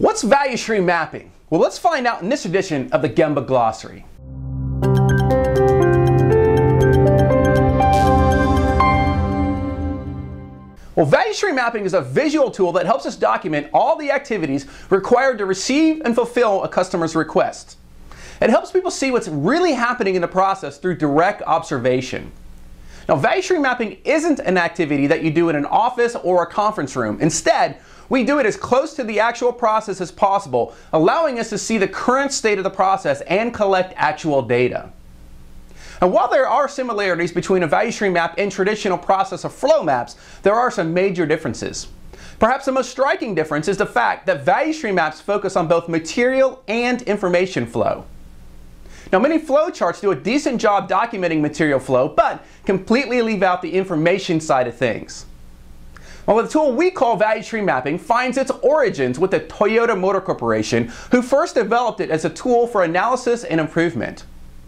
What's value stream mapping? Well, let's find out in this edition of the Gemba Glossary. Well, value stream mapping is a visual tool that helps us document all the activities required to receive and fulfill a customer's request. It helps people see what's really happening in the process through direct observation. Now, value stream mapping isn't an activity that you do in an office or a conference room. Instead, we do it as close to the actual process as possible, allowing us to see the current state of the process and collect actual data. And while there are similarities between a value stream map and traditional process of flow maps, there are some major differences. Perhaps the most striking difference is the fact that value stream maps focus on both material and information flow. Now many flowcharts do a decent job documenting material flow, but completely leave out the information side of things. Well, the tool we call value stream mapping finds its origins with the Toyota Motor Corporation, who first developed it as a tool for analysis and improvement.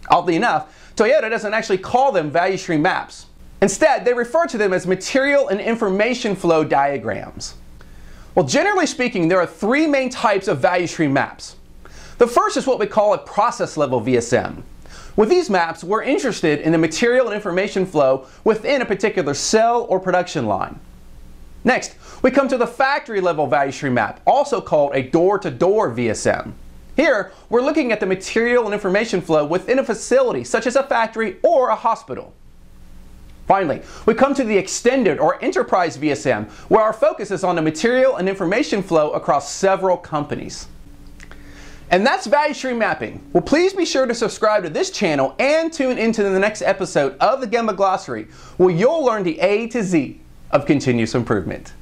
Oddly enough, Toyota doesn't actually call them value stream maps. Instead, they refer to them as material and information flow diagrams. Well, generally speaking, there are three main types of value stream maps. The first is what we call a process level VSM. With these maps, we're interested in the material and information flow within a particular cell or production line. Next, we come to the factory level value stream map, also called a door-to-door -door VSM. Here, we're looking at the material and information flow within a facility, such as a factory or a hospital. Finally, we come to the extended or enterprise VSM, where our focus is on the material and information flow across several companies. And that's value stream mapping. Well, please be sure to subscribe to this channel and tune into the next episode of the Gemba Glossary, where you'll learn the A to Z of continuous improvement.